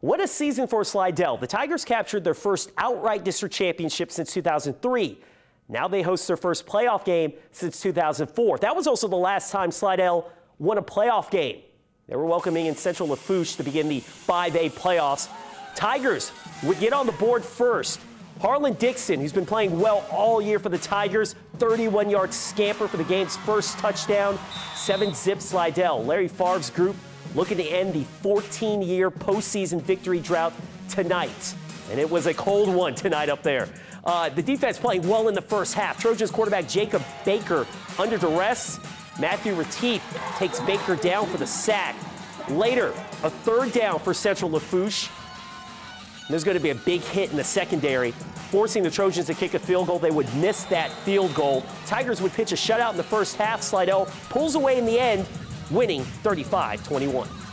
What a season for Slidell. The Tigers captured their first outright district championship since 2003. Now they host their first playoff game since 2004. That was also the last time Slidell won a playoff game. They were welcoming in Central Lafourche to begin the 5A playoffs. Tigers would get on the board first. Harlan Dixon, who's been playing well all year for the Tigers, 31 yard scamper for the game's first touchdown, 7 zip Slidell. Larry Favre's group looking to end the 14 year postseason victory drought tonight. And it was a cold one tonight up there. Uh, the defense playing well in the first half. Trojans quarterback Jacob Baker under duress. Matthew Retief takes Baker down for the sack. Later, a third down for Central Lafourche. There's going to be a big hit in the secondary, forcing the Trojans to kick a field goal. They would miss that field goal. Tigers would pitch a shutout in the first half. Slidell pulls away in the end, winning 35 21.